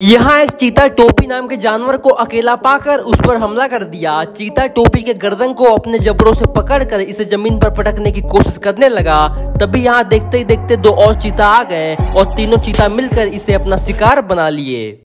यहाँ एक चीता टोपी नाम के जानवर को अकेला पाकर उस पर हमला कर दिया। चीता टोपी के गर्दन को अपने जबड़ों से पकड़कर इसे ज़मीन पर पटकने की कोशिश करने लगा। तभी यहाँ देखते ही देखते दो और चीता आ गए और तीनों चीता मिलकर इसे अपना शिकार बना लिए।